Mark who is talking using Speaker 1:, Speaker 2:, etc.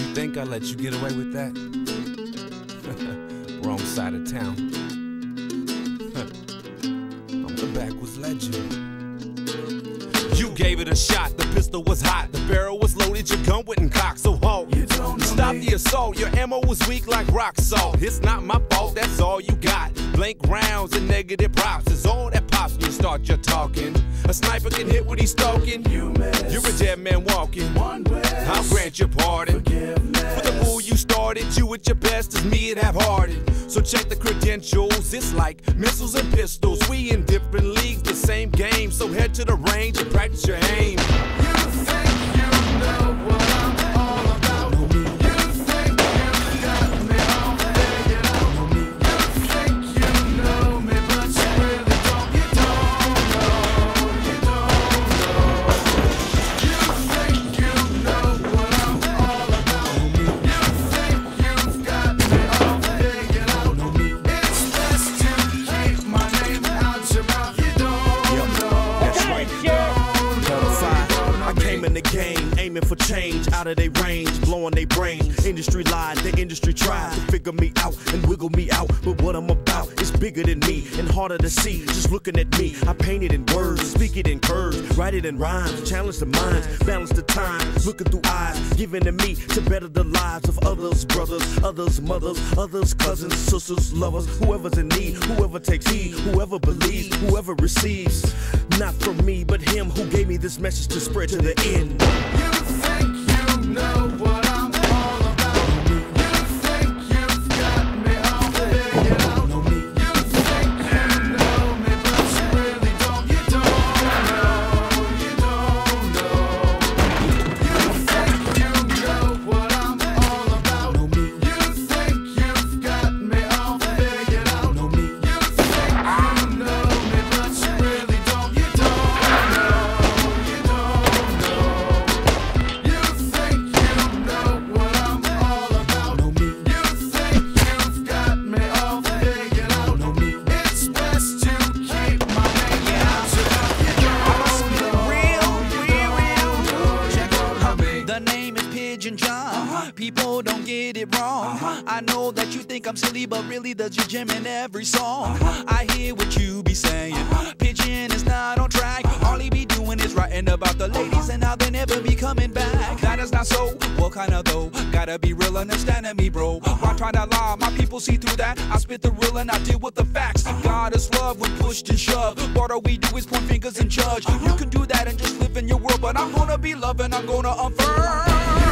Speaker 1: think I let you get away with that? Wrong side of town. I'm the backwards legend. You gave it a shot, the pistol was hot, the barrel was loaded, your gun wouldn't cock, so hold.
Speaker 2: You don't
Speaker 1: Stop
Speaker 2: me.
Speaker 1: the assault, your ammo was weak like rock salt. It's not my fault, that's all you got. Blank rounds and negative props is all that pops when you start your talking. A sniper can hit what he's stalking.
Speaker 2: You miss.
Speaker 1: You're a dead man walking.
Speaker 2: One.
Speaker 1: I'll grant your pardon.
Speaker 2: Forgiveness.
Speaker 1: For the fool you started, you at your best as me at half-hearted. So check the credentials, it's like missiles and pistols. We in different leagues, the same game. So head to the range and practice your aim.
Speaker 2: You
Speaker 3: in the game, aiming for change, out of their range, blowing their brains. Industry lied, the industry tried to figure me out and wiggle me out. But what I'm about is bigger than me and harder to see. Just looking at me, I paint it in words, speak it in curves, write it in rhymes, challenge the minds, balance the time, looking through eyes, giving to me to better the lives of others, brothers, others, mothers, others, cousins, sisters, lovers, whoever's in need, whoever takes heed, whoever believes, whoever receives. Not from me, but him who gave me this message to spread to the end.
Speaker 4: Know that you think I'm silly, but really there's a gem in every song. I hear what you be saying. Pigeon is not on track. All he be doing is writing about the ladies and how they never be coming back. That is not so. What kind of though? Gotta be real, understanding me, bro. Why try to lie? My people see through that. I spit the real and I deal with the facts. God is love when pushed and shoved. What all we do is point fingers and judge. You can do that and just live in your world, but I'm gonna be loving. I'm gonna affirm.